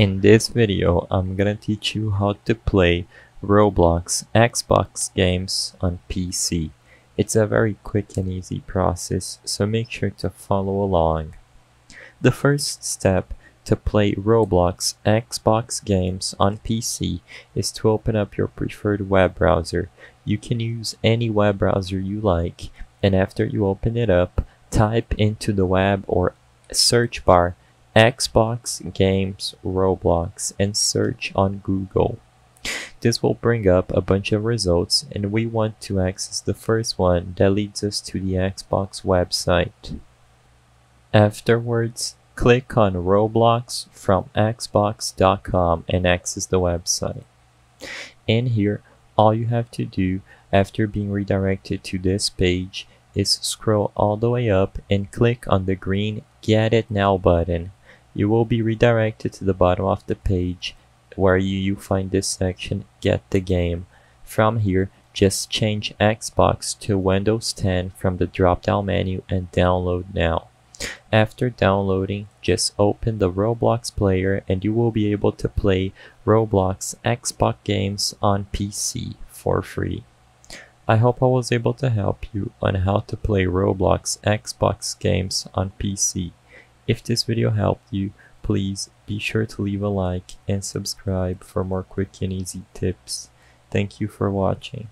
In this video, I'm gonna teach you how to play Roblox Xbox games on PC. It's a very quick and easy process, so make sure to follow along. The first step to play Roblox Xbox games on PC is to open up your preferred web browser. You can use any web browser you like, and after you open it up, type into the web or search bar Xbox Games Roblox and search on Google. This will bring up a bunch of results and we want to access the first one that leads us to the Xbox website. Afterwards, click on Roblox from Xbox.com and access the website. In here, all you have to do after being redirected to this page is scroll all the way up and click on the green Get It Now button. You will be redirected to the bottom of the page where you, you find this section Get the Game. From here, just change Xbox to Windows 10 from the drop down menu and download now. After downloading, just open the Roblox player and you will be able to play Roblox Xbox games on PC for free. I hope I was able to help you on how to play Roblox Xbox games on PC. If this video helped you, please be sure to leave a like and subscribe for more quick and easy tips. Thank you for watching.